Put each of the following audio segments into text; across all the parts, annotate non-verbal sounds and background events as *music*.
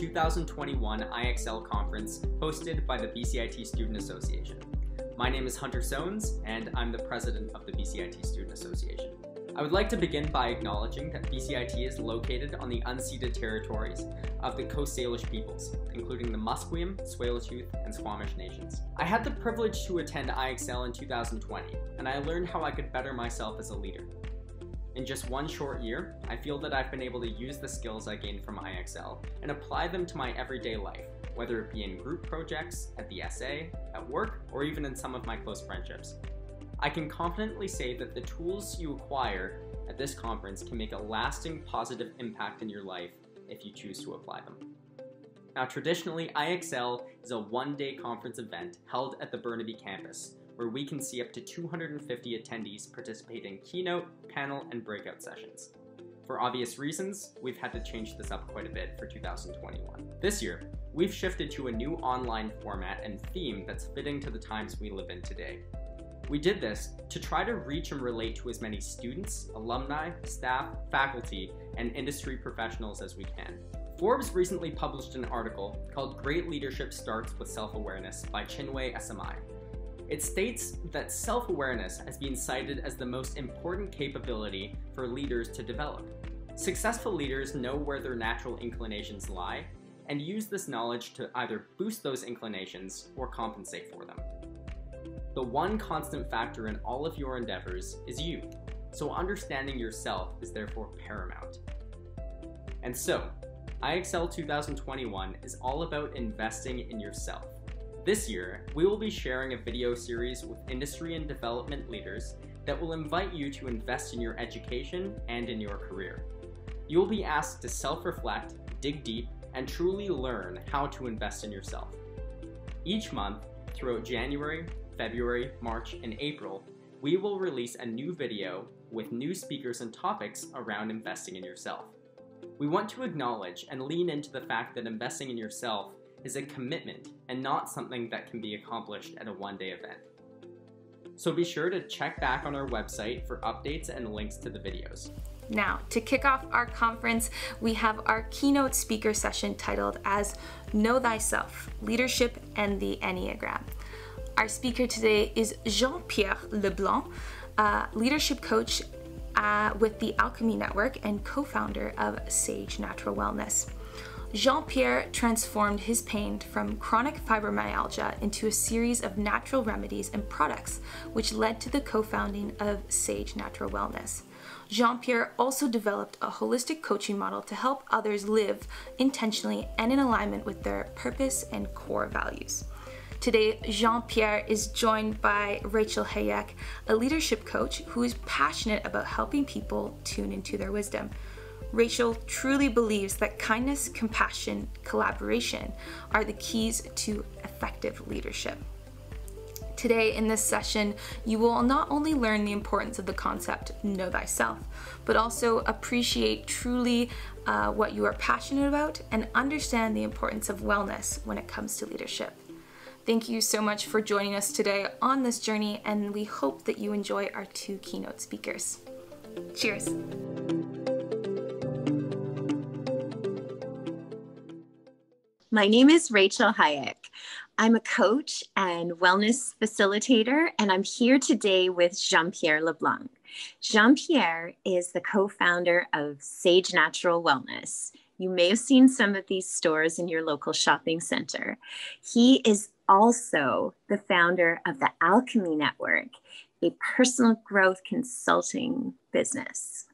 2021 IXL conference hosted by the BCIT Student Association. My name is Hunter Sones, and I'm the president of the BCIT Student Association. I would like to begin by acknowledging that BCIT is located on the unceded territories of the Coast Salish peoples, including the Musqueam, Tsleil-Waututh, and Squamish nations. I had the privilege to attend IXL in 2020, and I learned how I could better myself as a leader. In just one short year, I feel that I've been able to use the skills I gained from IXL and apply them to my everyday life, whether it be in group projects, at the SA, at work, or even in some of my close friendships. I can confidently say that the tools you acquire at this conference can make a lasting positive impact in your life if you choose to apply them. Now, traditionally, IXL is a one day conference event held at the Burnaby campus, where we can see up to 250 attendees participate in keynote, panel, and breakout sessions. For obvious reasons, we've had to change this up quite a bit for 2021. This year, we've shifted to a new online format and theme that's fitting to the times we live in today. We did this to try to reach and relate to as many students, alumni, staff, faculty, and industry professionals as we can. Forbes recently published an article called Great Leadership Starts with Self-Awareness by Chinwe Esimai. It states that self-awareness has been cited as the most important capability for leaders to develop. Successful leaders know where their natural inclinations lie and use this knowledge to either boost those inclinations or compensate for them. The one constant factor in all of your endeavors is you, so understanding yourself is therefore paramount. And so, IXL 2021 is all about investing in yourself. This year, we will be sharing a video series with industry and development leaders that will invite you to invest in your education and in your career. You will be asked to self-reflect, dig deep, and truly learn how to invest in yourself. Each month, throughout January, February, March, and April, we will release a new video with new speakers and topics around investing in yourself. We want to acknowledge and lean into the fact that investing in yourself is a commitment and not something that can be accomplished at a one-day event. So be sure to check back on our website for updates and links to the videos. Now, to kick off our conference, we have our keynote speaker session titled as Know Thyself, Leadership and the Enneagram. Our speaker today is Jean-Pierre LeBlanc, a leadership coach uh, with the Alchemy Network and co-founder of Sage Natural Wellness. Jean-Pierre transformed his pain from chronic fibromyalgia into a series of natural remedies and products, which led to the co-founding of Sage Natural Wellness. Jean-Pierre also developed a holistic coaching model to help others live intentionally and in alignment with their purpose and core values. Today, Jean-Pierre is joined by Rachel Hayek, a leadership coach who is passionate about helping people tune into their wisdom. Rachel truly believes that kindness, compassion, collaboration are the keys to effective leadership. Today in this session, you will not only learn the importance of the concept know thyself, but also appreciate truly uh, what you are passionate about and understand the importance of wellness when it comes to leadership. Thank you so much for joining us today on this journey, and we hope that you enjoy our two keynote speakers. Cheers. My name is Rachel Hayek. I'm a coach and wellness facilitator, and I'm here today with Jean Pierre LeBlanc. Jean Pierre is the co founder of Sage Natural Wellness. You may have seen some of these stores in your local shopping center. He is also the founder of the Alchemy Network, a personal growth consulting business.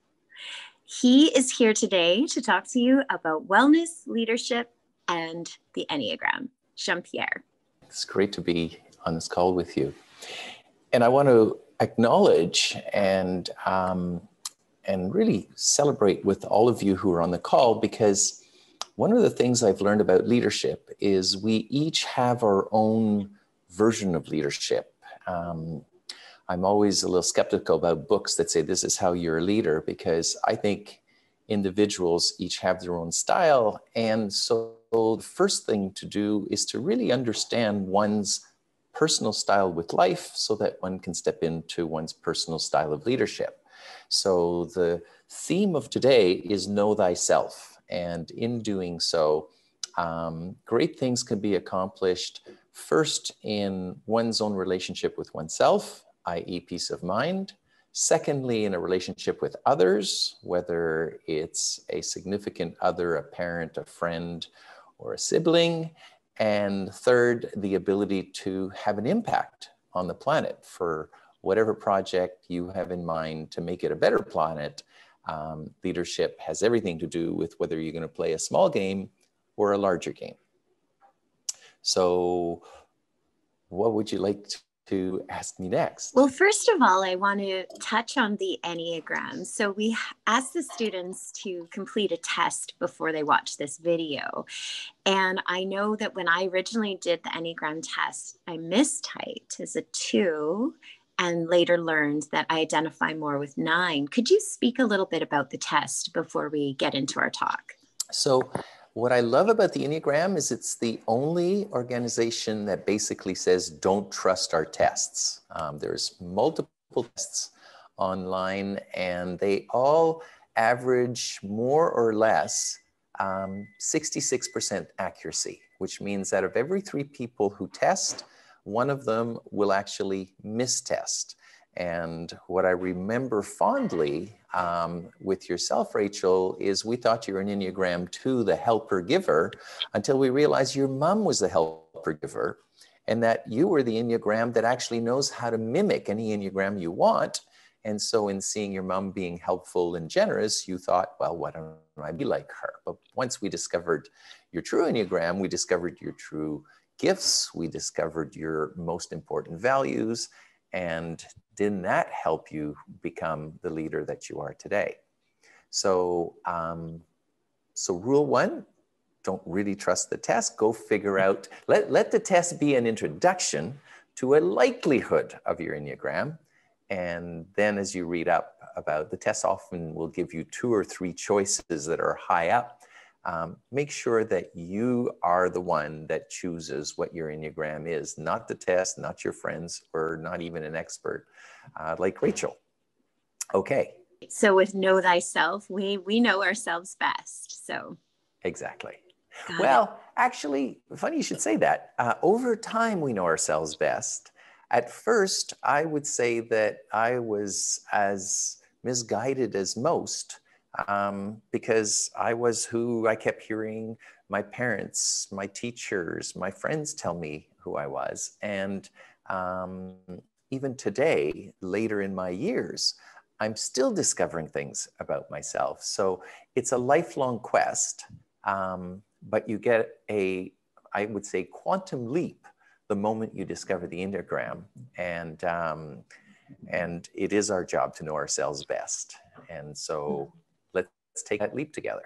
He is here today to talk to you about wellness, leadership, and the Enneagram. Jean Pierre. It's great to be on this call with you. And I want to acknowledge and, um, and really celebrate with all of you who are on the call because one of the things I've learned about leadership is we each have our own version of leadership. Um, I'm always a little skeptical about books that say this is how you're a leader because I think individuals each have their own style. And so the first thing to do is to really understand one's personal style with life so that one can step into one's personal style of leadership. So the theme of today is know thyself. And in doing so, um, great things can be accomplished first in one's own relationship with oneself, i.e., peace of mind. Secondly, in a relationship with others, whether it's a significant other, a parent, a friend, or a sibling. And third, the ability to have an impact on the planet for whatever project you have in mind to make it a better planet. Um, leadership has everything to do with whether you're going to play a small game or a larger game. So, what would you like to ask me next? Well, first of all, I want to touch on the Enneagram. So, we asked the students to complete a test before they watch this video. And I know that when I originally did the Enneagram test, I mistyped as a two and later learned that I identify more with nine. Could you speak a little bit about the test before we get into our talk? So, what I love about the Enneagram is it's the only organization that basically says don't trust our tests. Um, there's multiple tests online, and they all average more or less um, 66% accuracy, which means that of every three people who test, one of them will actually mistest. And what I remember fondly um, with yourself, Rachel, is we thought you were an Enneagram 2, the helper giver, until we realized your mom was the helper giver, and that you were the Enneagram that actually knows how to mimic any Enneagram you want. And so, in seeing your mom being helpful and generous, you thought, well, why don't I be like her? But once we discovered your true Enneagram, we discovered your true gifts, we discovered your most important values, and didn't that help you become the leader that you are today? So, um, so rule one, don't really trust the test. Go figure out, let, let the test be an introduction to a likelihood of your Enneagram. And then as you read up about the test often will give you two or three choices that are high up um, make sure that you are the one that chooses what your Enneagram is, not the test, not your friends, or not even an expert uh, like Rachel. Okay. So with know thyself, we we know ourselves best. So exactly. Got well, it. actually, funny you should say that. Uh, over time, we know ourselves best. At first, I would say that I was as misguided as most um, because I was who I kept hearing my parents, my teachers, my friends tell me who I was. And um, even today, later in my years, I'm still discovering things about myself. So it's a lifelong quest, um, but you get a, I would say, quantum leap the moment you discover the Enneagram. And, um, and it is our job to know ourselves best. And so take that leap together.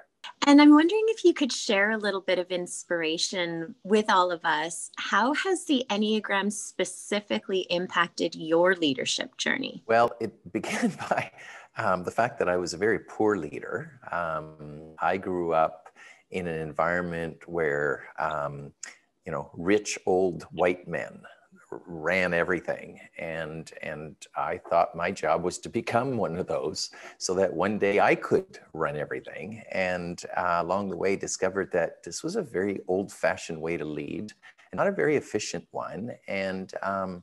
And I'm wondering if you could share a little bit of inspiration with all of us. How has the Enneagram specifically impacted your leadership journey? Well, it *laughs* began by um, the fact that I was a very poor leader. Um, I grew up in an environment where, um, you know, rich old white men ran everything. And and i thought my job was to become one of those so that one day i could run everything. And uh, along the way discovered that this was a very old fashioned way to lead and not a very efficient one. And um,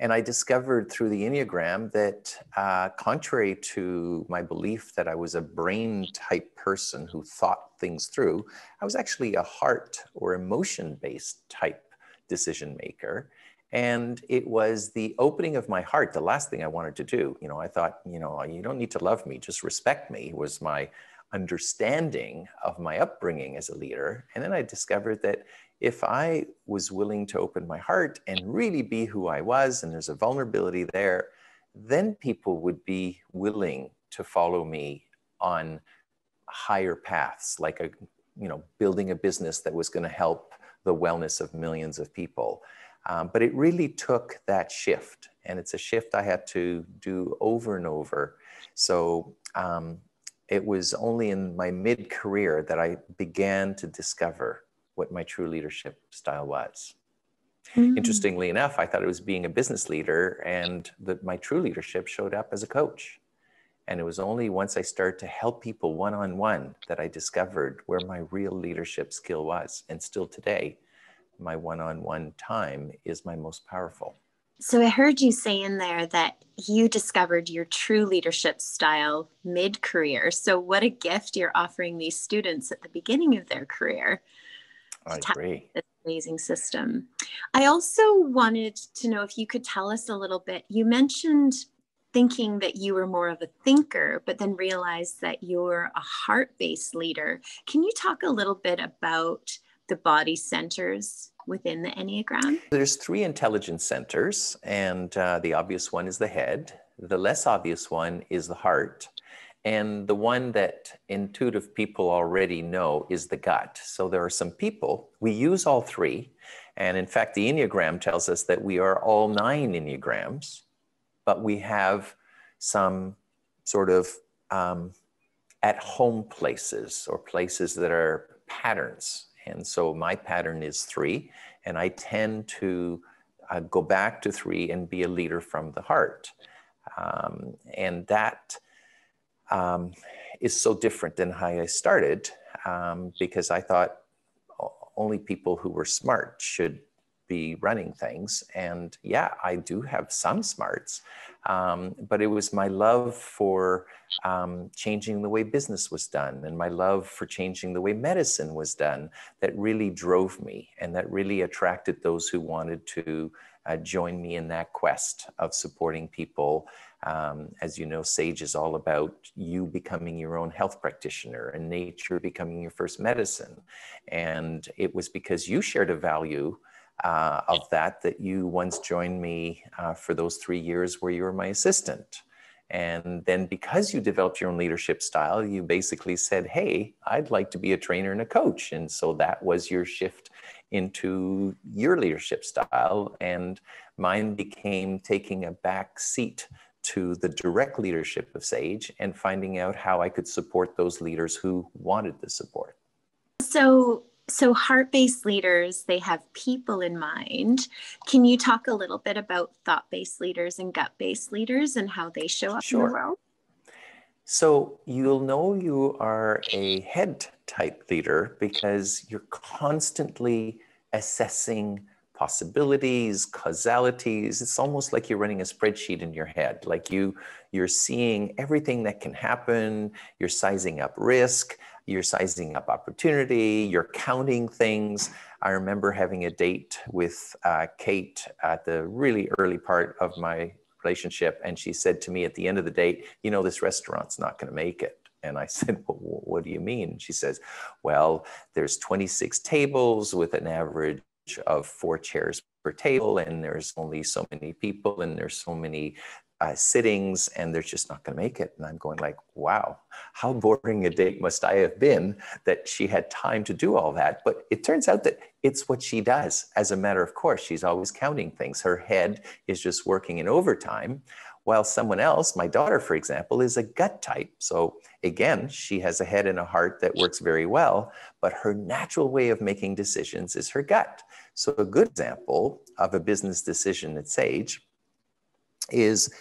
and I discovered through the Enneagram that, uh, contrary to my belief that I was a brain type person who thought things through, I was actually a heart or emotion based type decision maker. And it was the opening of my heart, the last thing I wanted to do. You know, I thought, you know, you don't need to love me, just respect me, was my understanding of my upbringing as a leader. And then I discovered that if I was willing to open my heart and really be who I was, and there's a vulnerability there, then people would be willing to follow me on higher paths, like a, you know, building a business that was going to help the wellness of millions of people. Um, but it really took that shift, and it's a shift I had to do over and over. So um, it was only in my mid career that I began to discover what my true leadership style was. Mm. Interestingly enough, I thought it was being a business leader, and that my true leadership showed up as a coach. And it was only once I started to help people one on one that I discovered where my real leadership skill was. And still today, my one on one time is my most powerful. So I heard you say in there that you discovered your true leadership style mid career. So, what a gift you're offering these students at the beginning of their career. I agree. This amazing system. I also wanted to know if you could tell us a little bit. You mentioned thinking that you were more of a thinker, but then realized that you're a heart based leader. Can you talk a little bit about the body centers within the Enneagram? There's three intelligence centers, and uh, the obvious one is the head. The less obvious one is the heart. And the one that intuitive people already know is the gut. So there are some people, we use all three. And in fact, the Enneagram tells us that we are all nine Enneagrams, but we have some sort of um, at home places or places that are patterns and so my pattern is three, and I tend to uh, go back to three and be a leader from the heart. Um, and that um, is so different than how I started um, because I thought only people who were smart should be running things. And yeah, I do have some smarts, um, but it was my love for um, changing the way business was done and my love for changing the way medicine was done that really drove me and that really attracted those who wanted to uh, join me in that quest of supporting people. Um, as you know, SAGE is all about you becoming your own health practitioner and nature becoming your first medicine. And it was because you shared a value uh, of that that you once joined me uh, for those three years where you were my assistant. And then because you developed your own leadership style, you basically said, Hey, I'd like to be a trainer and a coach. And so that was your shift into your leadership style. And mine became taking a back seat to the direct leadership of SAGE and finding out how I could support those leaders who wanted the support. So so heart-based leaders they have people in mind. Can you talk a little bit about thought-based leaders and gut-based leaders and how they show up sure. in the world? So you'll know you are a head type leader because you're constantly assessing possibilities causalities. It's almost like you're running a spreadsheet in your head. Like you you're seeing everything that can happen. You're sizing up risk you're sizing up opportunity, you're counting things. I remember having a date with uh, Kate at the really early part of my relationship, and she said to me at the end of the date, You know, this restaurant's not going to make it. And I *laughs* said, well, What do you mean? She says, Well, there's 26 tables with an average of four chairs per table, and there's only so many people, and there's so many uh, sittings and they're just not going to make it. And i'm going like wow how boring a date must i have been that she had time to do all that. But it turns out that it's what she does. As a matter of course she's always counting things. Her head is just working in overtime while someone else my daughter for example is a gut type. So again she has a head and a heart that works very well but her natural way of making decisions is her gut. So a good example of a business decision at sage is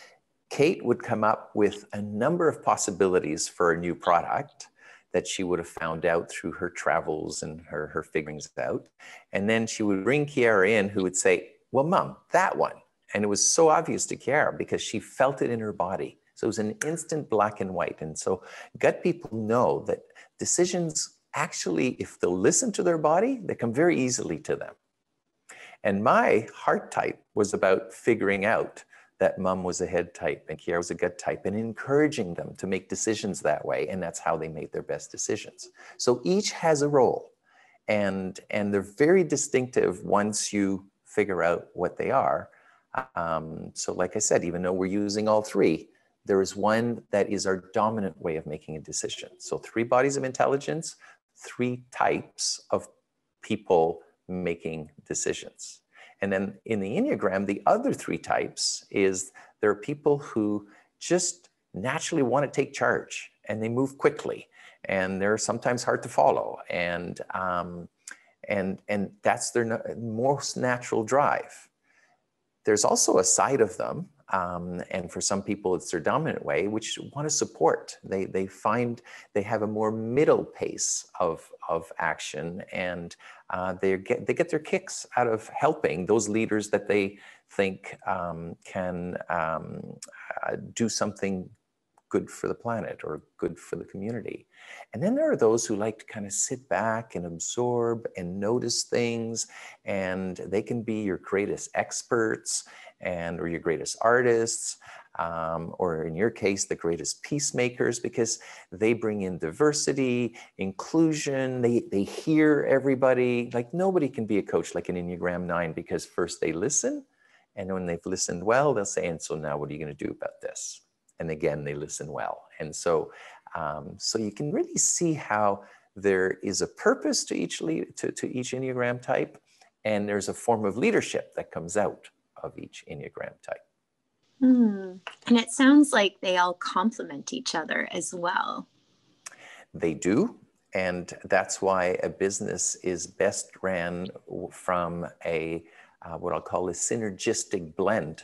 Kate would come up with a number of possibilities for a new product that she would have found out through her travels and her, her figurings out. And then she would bring Kiara in, who would say, Well, mom, that one. And it was so obvious to Kiara because she felt it in her body. So it was an instant black and white. And so gut people know that decisions actually, if they'll listen to their body, they come very easily to them. And my heart type was about figuring out that mom was a head type and Kiara was a gut type and encouraging them to make decisions that way. And that's how they made their best decisions. So each has a role and, and they're very distinctive once you figure out what they are. Um, so like I said, even though we're using all three, there is one that is our dominant way of making a decision. So three bodies of intelligence, three types of people making decisions. And then in the Enneagram, the other three types is there are people who just naturally want to take charge and they move quickly and they're sometimes hard to follow. And, um, and, and that's their most natural drive. There's also a side of them um, and for some people it's their dominant way, which want to support. They, they find they have a more middle pace of, of action and uh, they, get, they get their kicks out of helping those leaders that they think um, can um, uh, do something good for the planet or good for the community. And then there are those who like to kind of sit back and absorb and notice things, and they can be your greatest experts and or your greatest artists, um, or in your case, the greatest peacemakers, because they bring in diversity, inclusion. They they hear everybody. Like nobody can be a coach like an Enneagram Nine because first they listen, and when they've listened well, they'll say, "And so now, what are you going to do about this?" And again they listen well. And so um, so you can really see how there is a purpose to each lead, to, to each enneagram type and there's a form of leadership that comes out of each enneagram type. Hmm. and it sounds like they all complement each other as well. They do and that's why a business is best ran from a uh, what i'll call a synergistic blend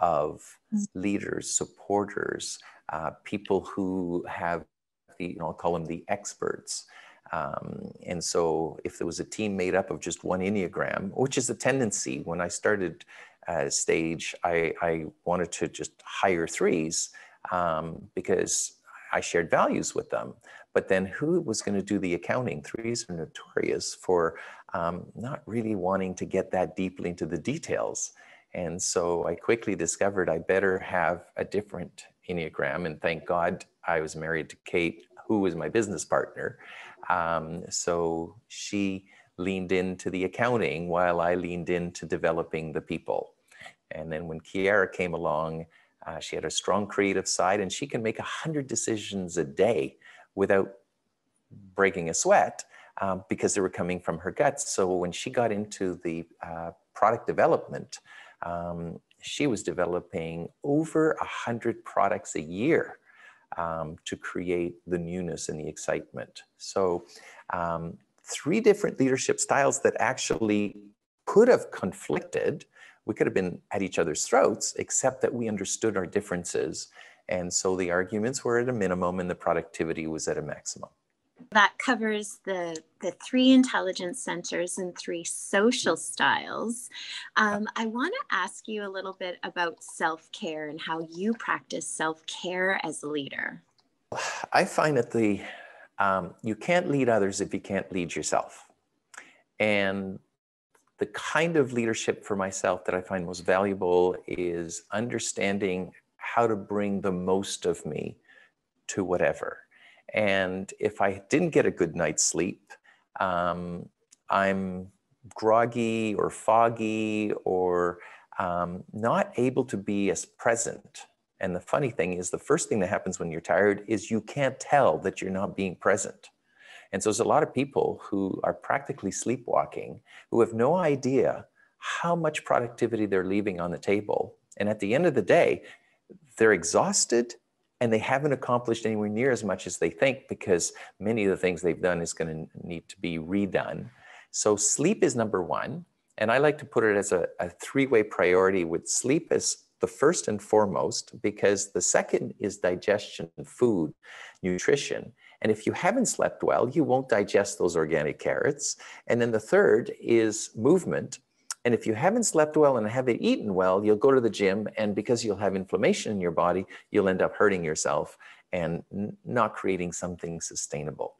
of mm. leaders, supporters, uh, people who have the, you know, I'll call them the experts. Um, and so if there was a team made up of just one Enneagram, which is a tendency, when I started uh, SAGE, I, I, wanted to just hire threes um, because I shared values with them. But then who was going to do the accounting? Threes are notorious for um, not really wanting to get that deeply into the details. And so I quickly discovered I better have a different Enneagram. And thank God I was married to Kate, who was my business partner. Um, so she leaned into the accounting while I leaned into developing the people. And then when Kiara came along, uh, she had a strong creative side and she can make 100 decisions a day without breaking a sweat um, because they were coming from her guts. So when she got into the uh, product development, um, she was developing over a hundred products a year um, to create the newness and the excitement. So um, three different leadership styles that actually could have conflicted. We could have been at each other's throats, except that we understood our differences. And so the arguments were at a minimum and the productivity was at a maximum. That covers the, the three intelligence centers and three social styles. Um, I want to ask you a little bit about self care and how you practice self care as a leader. I find that the um, you can't lead others if you can't lead yourself. And the kind of leadership for myself that I find most valuable is understanding how to bring the most of me to whatever. And if I didn't get a good night's sleep, um, I'm groggy or foggy or um, not able to be as present. And the funny thing is, the first thing that happens when you're tired is you can't tell that you're not being present. And so there's a lot of people who are practically sleepwalking who have no idea how much productivity they're leaving on the table. And at the end of the day, they're exhausted and they haven't accomplished anywhere near as much as they think because many of the things they've done is going to need to be redone. So sleep is number one. And I like to put it as a, a three-way priority with sleep as the first and foremost, because the second is digestion, food, nutrition. And if you haven't slept well, you won't digest those organic carrots. And then the third is movement, and if you haven't slept well and haven't eaten well, you'll go to the gym, and because you'll have inflammation in your body, you'll end up hurting yourself and not creating something sustainable.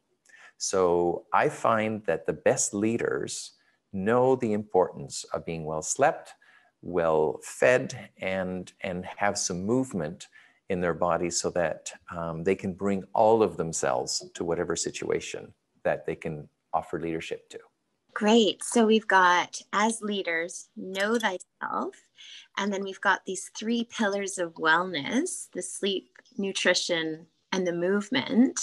So I find that the best leaders know the importance of being well slept, well fed, and, and have some movement in their body so that um, they can bring all of themselves to whatever situation that they can offer leadership to. Great. So we've got, as leaders, know thyself. And then we've got these three pillars of wellness the sleep, nutrition, and the movement.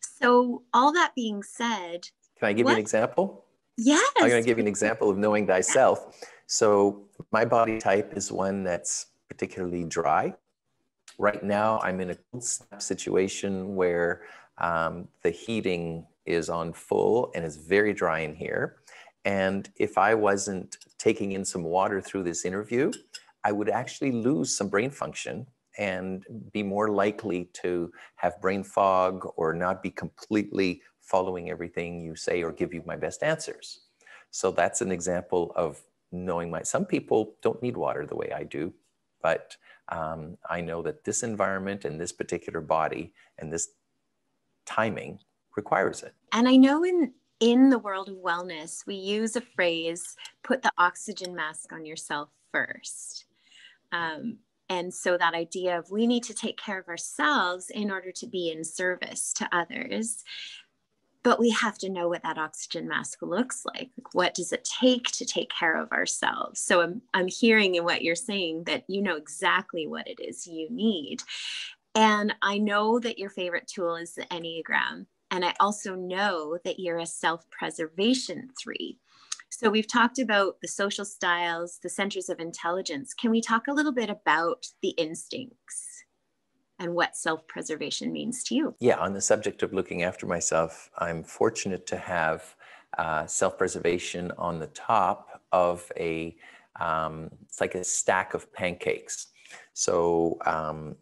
So, all that being said, can I give what? you an example? Yes. I'm going to give you an example of knowing thyself. So, my body type is one that's particularly dry. Right now, I'm in a situation where um, the heating is on full and it's very dry in here. And if I wasn't taking in some water through this interview, I would actually lose some brain function and be more likely to have brain fog or not be completely following everything you say or give you my best answers. So that's an example of knowing my, some people don't need water the way I do, but um, I know that this environment and this particular body and this timing requires it. And I know in in the world of wellness, we use a phrase, put the oxygen mask on yourself first. Um, and so that idea of we need to take care of ourselves in order to be in service to others but we have to know what that oxygen mask looks like. What does it take to take care of ourselves? So I'm, I'm hearing in what you're saying that you know exactly what it is you need. And I know that your favorite tool is the Enneagram. And I also know that you're a self preservation three. So we've talked about the social styles, the centers of intelligence. Can we talk a little bit about the instincts? and what self preservation means to you. Yeah, on the subject of looking after myself, I'm fortunate to have uh, self preservation on the top of a, um, it's like a stack of pancakes. So, um,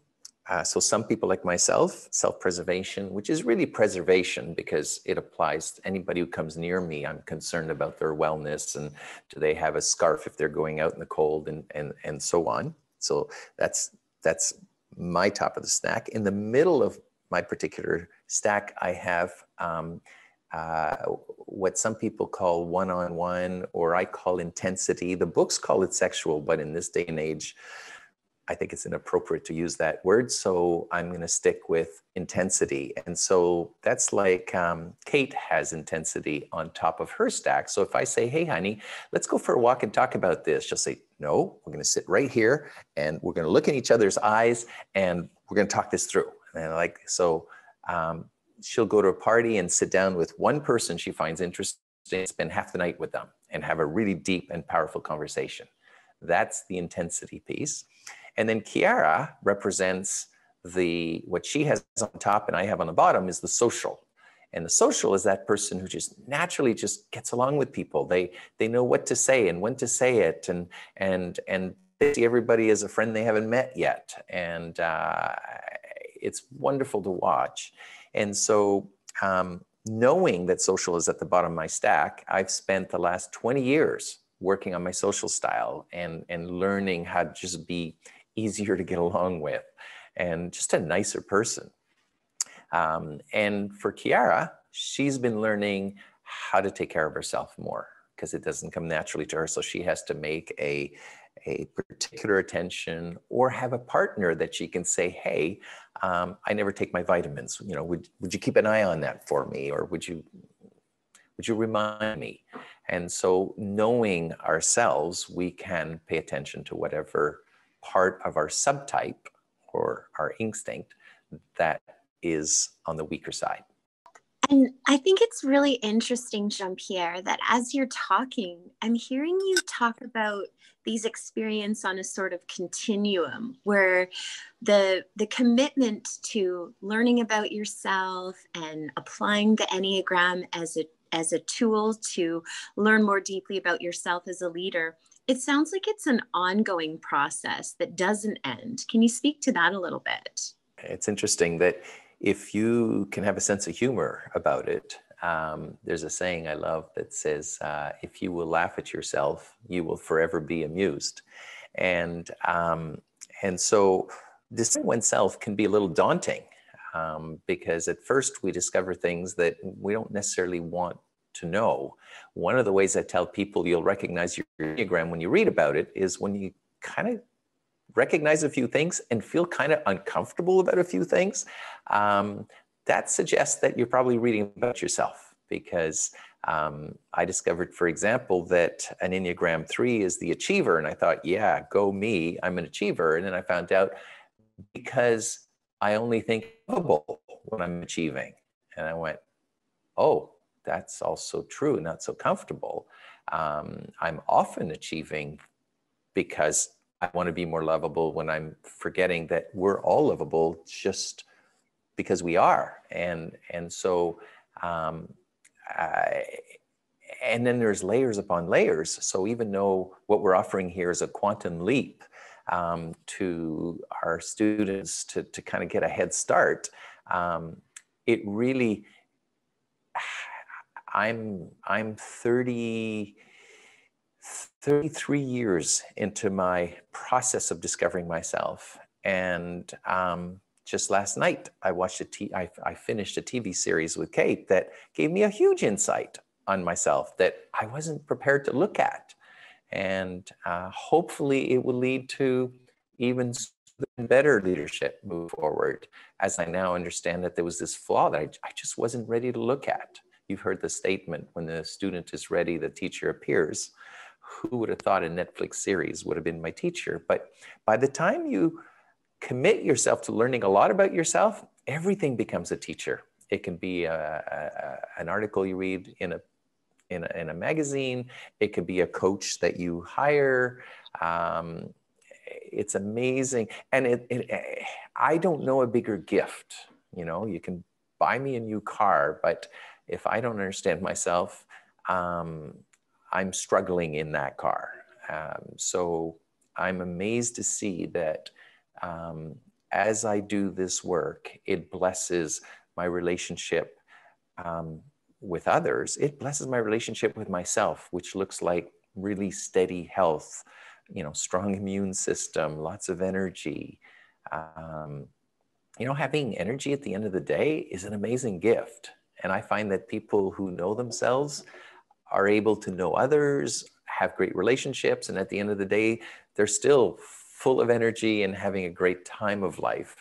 uh, so some people like myself, self-preservation, which is really preservation because it applies to anybody who comes near me. I'm concerned about their wellness and do they have a scarf if they're going out in the cold and and and so on. So that's that's my top of the stack. In the middle of my particular stack, I have um, uh, what some people call one on one, or I call intensity. The books call it sexual, but in this day and age, I think it's inappropriate to use that word. So I'm going to stick with intensity. And so that's like um, Kate has intensity on top of her stack. So if I say, hey, honey, let's go for a walk and talk about this, she'll say, no, we're going to sit right here and we're going to look in each other's eyes and we're going to talk this through. And like, so um, she'll go to a party and sit down with one person she finds interesting, spend half the night with them and have a really deep and powerful conversation. That's the intensity piece. And then Kiara represents the what she has on top and I have on the bottom is the social. And the social is that person who just naturally just gets along with people. They they know what to say and when to say it, and and and they see everybody as a friend they haven't met yet, and uh, it's wonderful to watch. And so, um, knowing that social is at the bottom of my stack, I've spent the last 20 years working on my social style and and learning how to just be easier to get along with and just a nicer person. Um, and for Kiara, she's been learning how to take care of herself more because it doesn't come naturally to her. So she has to make a, a particular attention or have a partner that she can say, hey, um, I never take my vitamins. You know, would, would you keep an eye on that for me? Or would you, would you remind me? And so knowing ourselves, we can pay attention to whatever part of our subtype or our instinct that is on the weaker side. And I think it's really interesting, Jean Pierre, that as you're talking, I'm hearing you talk about these experiences on a sort of continuum where the the commitment to learning about yourself and applying the Enneagram as a as a tool to learn more deeply about yourself as a leader it sounds like it's an ongoing process that doesn't end. Can you speak to that a little bit? It's interesting that if you can have a sense of humor about it, um, there's a saying I love that says, uh, if you will laugh at yourself, you will forever be amused. And, um, and so discovering oneself can be a little daunting um, because at first we discover things that we don't necessarily want to know. One of the ways I tell people you'll recognize your Enneagram when you read about it is when you kind of recognize a few things and feel kind of uncomfortable about a few things. Um, that suggests that you're probably reading about yourself because um, I discovered, for example, that an Enneagram 3 is the achiever. And I thought, yeah, go me, I'm an achiever. And then I found out because I only think when I'm achieving. And I went, oh, that's also true, not so comfortable. Um, I'm often achieving because I want to be more lovable when I'm forgetting that we're all lovable just because we are. And, and so, um, I, and then there's layers upon layers. So even though what we're offering here is a quantum leap, um, to our students to, to kind of get a head start, um, it really, I'm, I'm 30, 33 years into my process of discovering myself. And um, just last night, I watched a t- I, I finished a TV series with Kate that gave me a huge insight on myself that I wasn't prepared to look at. And uh, hopefully, it will lead to even better leadership move forward as I now understand that there was this flaw that I, I just wasn't ready to look at. You've heard the statement when the student is ready, the teacher appears. Who would have thought a Netflix series would have been my teacher? But by the time you commit yourself to learning a lot about yourself, everything becomes a teacher. It can be a, a, an article you read in a, in a, in a magazine. It could be a coach that you hire. Um, it's amazing. And it, it, I don't know a bigger gift. You know, you can buy me a new car, but if I don't understand myself, um, I'm struggling in that car. Um, so I'm amazed to see that um, as I do this work, it blesses my relationship um, with others. It blesses my relationship with myself, which looks like really steady health, you know, strong immune system, lots of energy. Um, you know, having energy at the end of the day is an amazing gift. And I find that people who know themselves are able to know others, have great relationships, and at the end of the day, they're still full of energy and having a great time of life.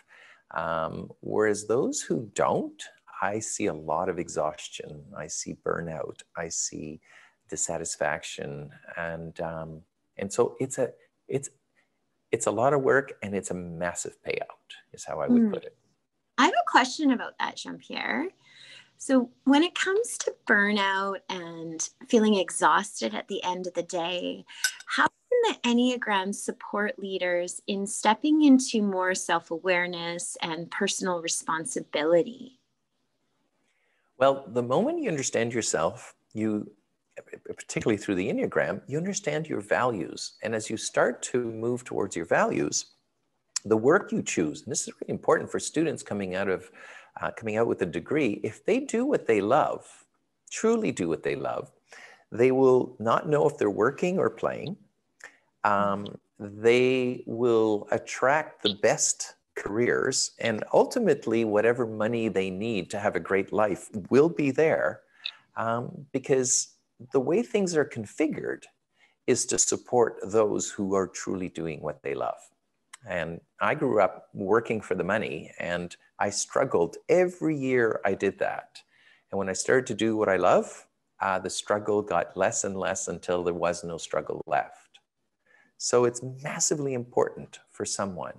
Um, whereas those who don't, I see a lot of exhaustion. I see burnout. I see dissatisfaction, and um, and so it's a it's it's a lot of work and it's a massive payout. Is how I would mm. put it. I have a question about that, Jean Pierre. So, when it comes to burnout and feeling exhausted at the end of the day, how can the Enneagram support leaders in stepping into more self awareness and personal responsibility? Well, the moment you understand yourself, you particularly through the Enneagram, you understand your values. And as you start to move towards your values, the work you choose, and this is really important for students coming out of uh, coming out with a degree, if they do what they love, truly do what they love, they will not know if they're working or playing. Um, they will attract the best careers, and ultimately, whatever money they need to have a great life will be there um, because the way things are configured is to support those who are truly doing what they love. And I grew up working for the money and I struggled every year I did that. And when I started to do what I love, uh, the struggle got less and less until there was no struggle left. So it's massively important for someone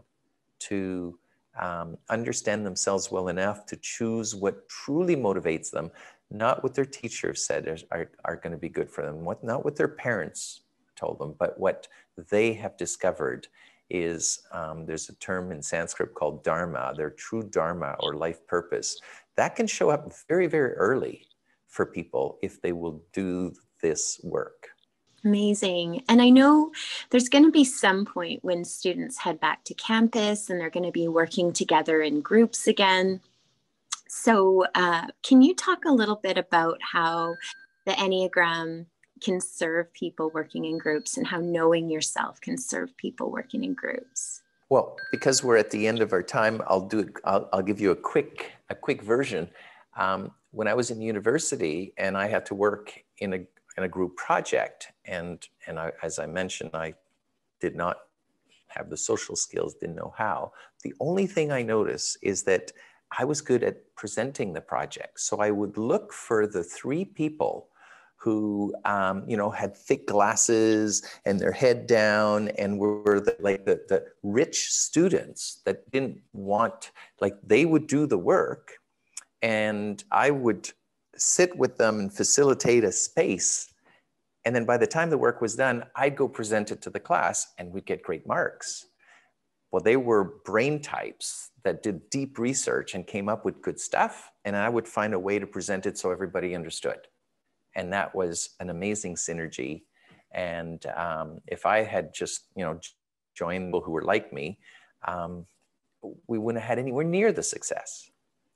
to um, understand themselves well enough to choose what truly motivates them, not what their teacher said are, are, are going to be good for them, what, not what their parents told them, but what they have discovered is um, there's a term in Sanskrit called dharma, their true dharma or life purpose. That can show up very, very early for people if they will do this work. Amazing. And I know there's going to be some point when students head back to campus and they're going to be working together in groups again. So, uh, can you talk a little bit about how the Enneagram can serve people working in groups and how knowing yourself can serve people working in groups? Well, because we're at the end of our time, I'll do it. I'll, I'll give you a quick a quick version. Um, when I was in university and I had to work in a in a group project, and and I, as I mentioned, I did not have the social skills, didn't know how. The only thing I noticed is that I was good at presenting the project. So I would look for the three people who um, you know had thick glasses and their head down and were the, like the, the rich students that didn't want like they would do the work and i would sit with them and facilitate a space. And then by the time the work was done i'd go present it to the class and we'd get great marks. Well they were brain types that did deep research and came up with good stuff and i would find a way to present it so everybody understood and that was an amazing synergy. And um, if I had just, you know, joined people who were like me, um, we wouldn't have had anywhere near the success.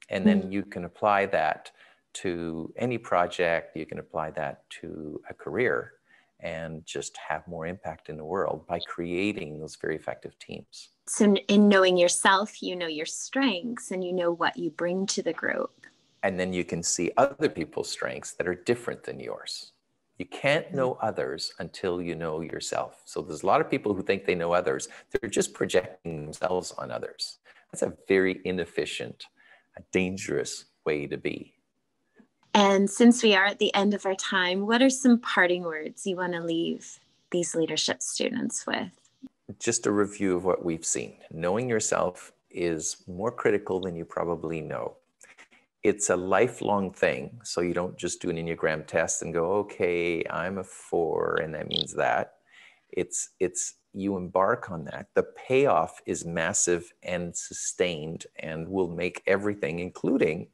And then mm. you can apply that to any project, you can apply that to a career and just have more impact in the world by creating those very effective teams. So, in knowing yourself, you know your strengths and you know what you bring to the group. And then you can see other people's strengths that are different than yours. You can't know mm-hmm. others until you know yourself. So, there's a lot of people who think they know others, they're just projecting themselves on others. That's a very inefficient, a dangerous way to be. And since we are at the end of our time, what are some parting words you want to leave these leadership students with? Just a review of what we've seen. Knowing yourself is more critical than you probably know. It's a lifelong thing. So you don't just do an Enneagram test and go, okay, I'm a four, and that means that. It's, it's, you embark on that. The payoff is massive and sustained and will make everything, including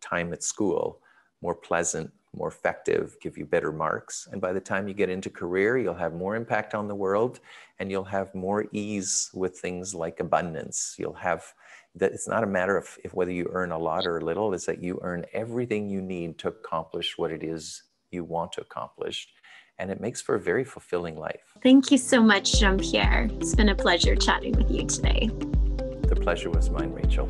time at school, more pleasant, more effective, give you better marks. And by the time you get into career, you'll have more impact on the world and you'll have more ease with things like abundance. You'll have that it's not a matter of if whether you earn a lot or a little, it's that you earn everything you need to accomplish what it is you want to accomplish. And it makes for a very fulfilling life. Thank you so much, Jean Pierre. It's been a pleasure chatting with you today. The pleasure was mine, Rachel.